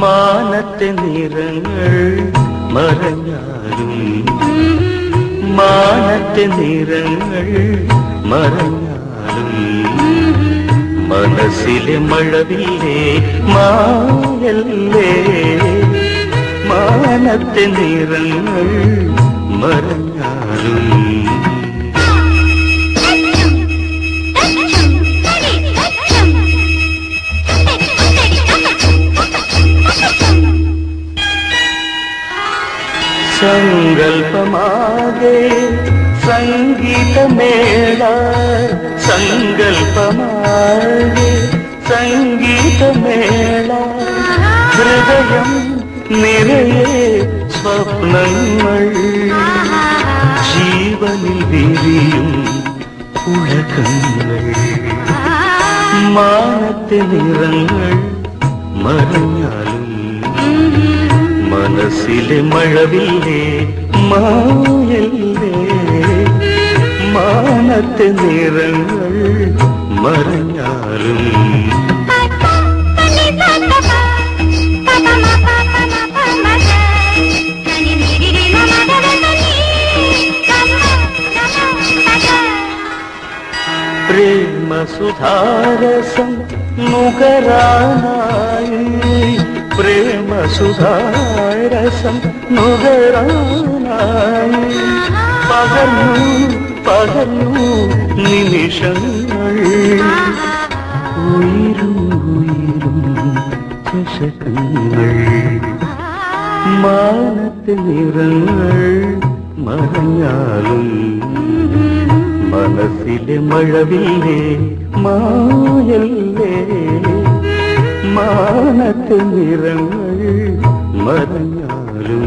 മാനത്തെ നിറങ്ങൾ മറഞ്ഞാലും മാനത്തെ നിറങ്ങൾ മറഞ്ഞാലും മനസ്സിലെ മഴവില്ലേ മായല്ലേ മാനത്തെ നിറങ്ങൾ മറഞ്ഞാലും. സങ്കൽപ്പമാകെ സംഗീതമേള സങ്കൽപ്പമാകെ സംഗീതമേള. ഹൃദയം നിറയെ സ്വപ്നങ്ങൾ ജീവനിൽ വിരിയും ഉലകങ്ങൾ മാനത്തെ നിറങ്ങൾ മറഞ്ഞാലും മനസ്സിലെ മഴവില്ലേ മായല്ലേ? മാനത്തെ നിറങ്ങൾ മറഞ്ഞാലും പ്രേമ സുധാരസം നുകരാനായി. പ്രേമ സുധാരസം നുകരാനായി. പകർന്നു പകർന്നു നിമിഷങ്ങൾ. ഉയരും ഉയരും ചഷകങ്ങൾ മാനത്തെ നിറങ്ങൾ മറഞ്ഞാലും മനസ്സിലെ മഴവില്ലേ മായല്ലേ മാനത്തെ നിറങ്ങൾ മറഞ്ഞാലും